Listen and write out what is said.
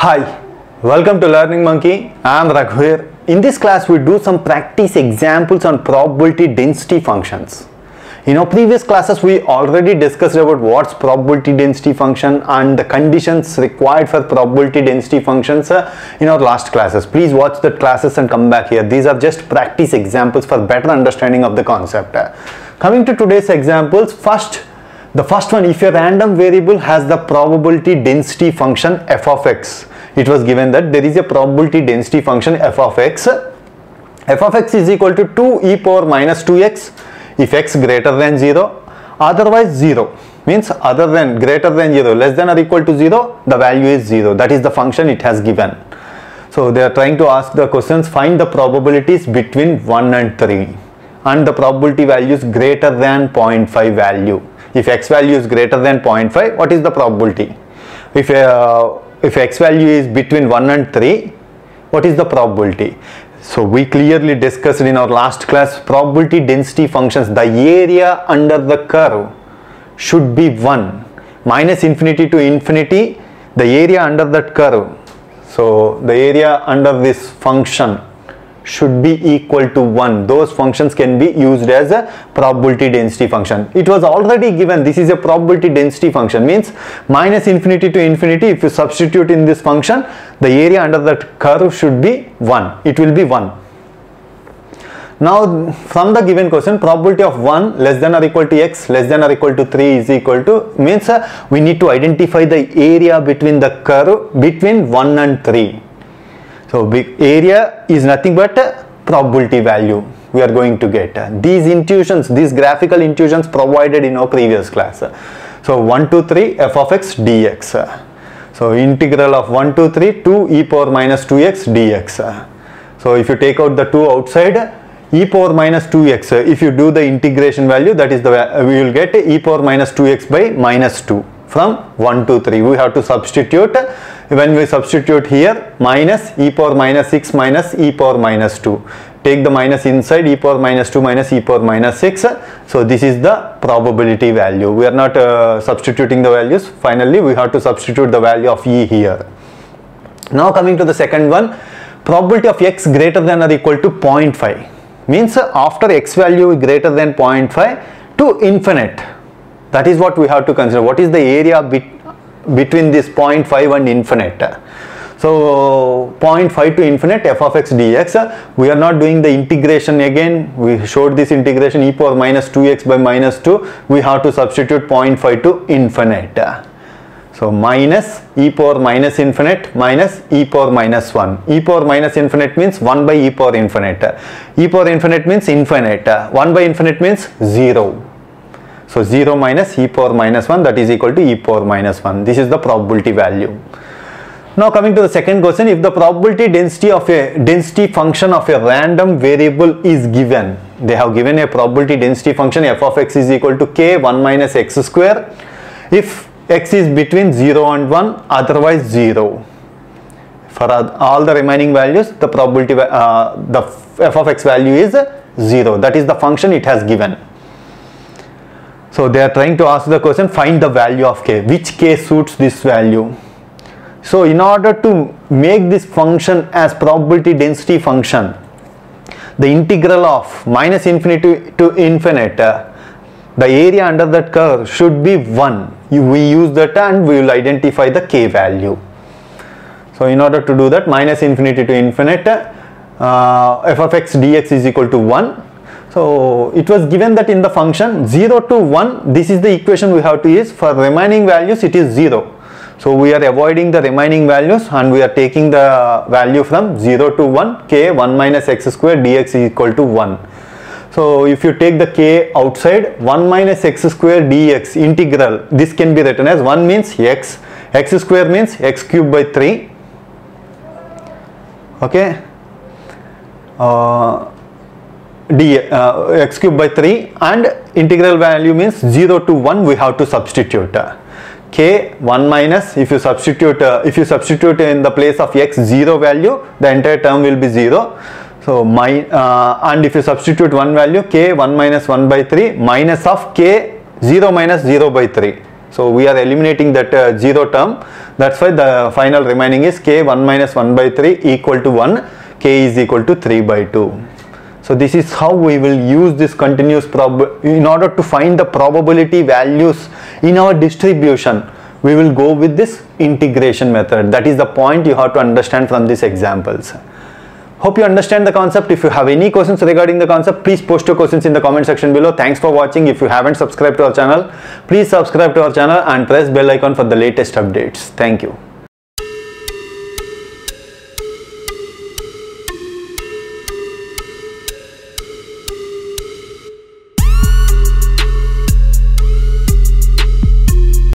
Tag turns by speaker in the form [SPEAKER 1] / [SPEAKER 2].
[SPEAKER 1] Hi, welcome to Learning Monkey. I am Raghuir. In this class, we do some practice examples on probability density functions. In our previous classes, we already discussed about what's probability density function and the conditions required for probability density functions uh, in our last classes. Please watch the classes and come back here. These are just practice examples for better understanding of the concept. Uh, Coming to today's examples, first the first one, if a random variable has the probability density function f of x, it was given that there is a probability density function f of x. f of x is equal to 2 e power minus 2x if x greater than 0, otherwise 0 means other than greater than 0 less than or equal to 0 the value is 0 that is the function it has given. So they are trying to ask the questions find the probabilities between 1 and 3 and the probability values greater than 0.5 value if x value is greater than 0.5 what is the probability? If uh, if x value is between 1 and 3 what is the probability? So we clearly discussed in our last class probability density functions the area under the curve should be 1 minus infinity to infinity the area under that curve. So the area under this function should be equal to 1 those functions can be used as a probability density function. It was already given this is a probability density function. Means minus infinity to infinity if you substitute in this function the area under that curve should be 1 it will be 1 now from the given question probability of 1 less than or equal to x less than or equal to 3 is equal to means uh, we need to identify the area between the curve between 1 and 3 so big area is nothing but probability value we are going to get. These intuitions, these graphical intuitions provided in our previous class. So 1 to 3 f of x dx. So integral of 1 to 3 2 e power minus 2x dx. So if you take out the 2 outside e power minus 2x if you do the integration value that is the we will get e power minus 2x by minus 2 from 1 to 3 we have to substitute when we substitute here minus e power minus 6 minus e power minus 2 take the minus inside e power minus 2 minus e power minus 6 so this is the probability value. We are not uh, substituting the values. Finally we have to substitute the value of e here. Now coming to the second one. Probability of x greater than or equal to 0.5 means after x value greater than 0.5 to infinite. That is what we have to consider. What is the area bit between this 0.5 and infinite. So 0.5 to infinite f of x dx we are not doing the integration again. We showed this integration e power minus 2x by minus 2 we have to substitute 0.5 to infinite. So minus e power minus infinite minus e power minus 1 e power minus infinite means 1 by e power infinite. E power infinite means infinite. 1 by infinite means 0 so 0 minus e power minus 1 that is equal to e power minus 1. This is the probability value. Now coming to the second question, if the probability density of a density function of a random variable is given, they have given a probability density function f of x is equal to k 1 minus x square if x is between 0 and 1 otherwise 0. For all the remaining values the probability uh, the f of x value is 0 that is the function it has given. So they are trying to ask the question find the value of k which k suits this value. So in order to make this function as probability density function the integral of minus infinity to infinite uh, the area under that curve should be 1 we use that and we will identify the k value. So in order to do that minus infinity to infinite uh, f of x dx is equal to 1 so it was given that in the function 0 to 1 this is the equation we have to use for remaining values it is 0. So we are avoiding the remaining values and we are taking the value from 0 to 1 k 1 minus x square dx is equal to 1. So if you take the k outside 1 minus x square dx integral this can be written as 1 means x x square means x cube by 3 okay uh, d uh, x cube by 3 and integral value means 0 to 1 we have to substitute. K 1 minus if you substitute uh, if you substitute in the place of x 0 value the entire term will be 0 so my uh, and if you substitute one value k 1 minus 1 by 3 minus of k 0 minus 0 by 3 so we are eliminating that uh, 0 term. That's why the final remaining is k 1 minus 1 by 3 equal to 1, k is equal to 3 by 2. So this is how we will use this continuous prob in order to find the probability values in our distribution. We will go with this integration method. That is the point you have to understand from these examples. Hope you understand the concept. If you have any questions regarding the concept, please post your questions in the comment section below. Thanks for watching. If you haven't subscribed to our channel, please subscribe to our channel and press bell icon for the latest updates. Thank you.